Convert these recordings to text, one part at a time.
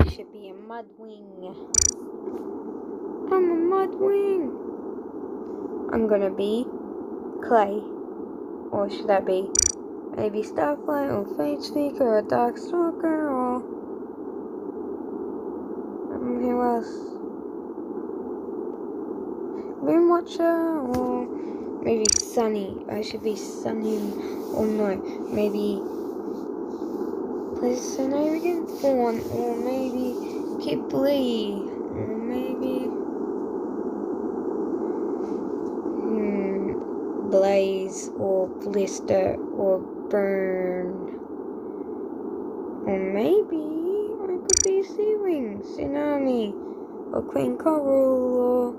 I should be a mudwing. I'm a mudwing. I'm gonna be clay. Or should I be maybe Starflight or Fatespeaker or Darkstalker or um, who else? Moonwatcher or maybe Sunny. I should be Sunny or no, maybe Placenarian Fawn or maybe Qibli or maybe hmm, Blaze or Blister or Burn or maybe I could be Sea Wing, Tsunami or Queen Coral or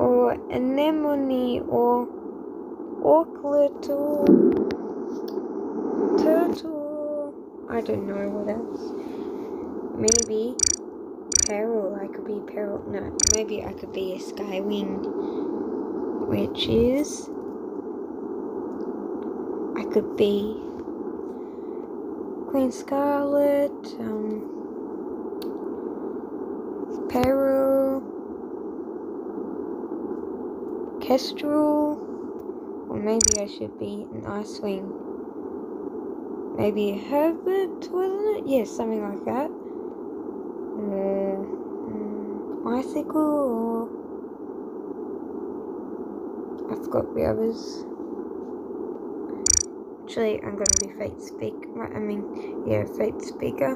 or anemone or auklet or turtle. I don't know what else. Maybe peril. I could be peril. No, maybe I could be a skywing, which is I could be Queen Scarlet. Um, peril. Kestrel, or maybe I should be an Icewing. Maybe a Herbert, wasn't it? Yes, something like that. Or um, Icicle, or I forgot the others. Actually, I'm gonna be Fatespeaker. Right, I mean, yeah, Fatespeaker.